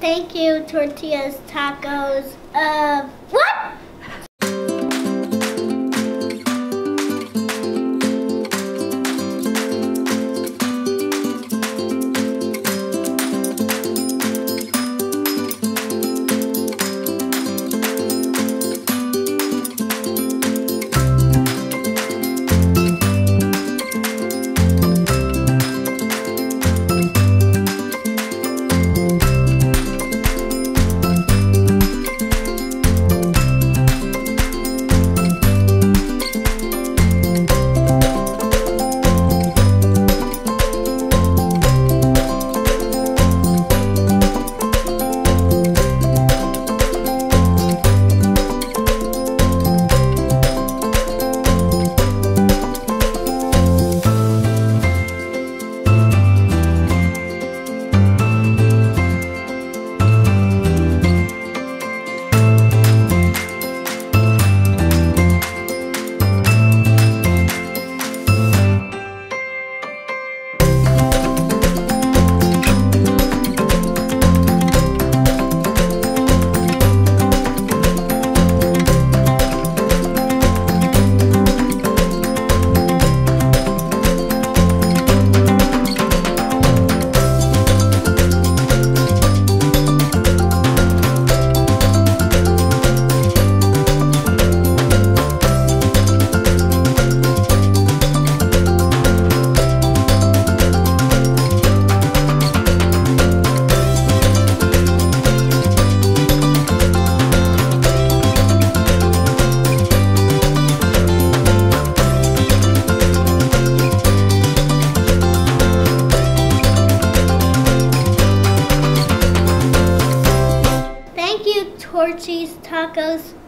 Thank you, Tortillas Tacos. Uh, what? Torchies Tacos.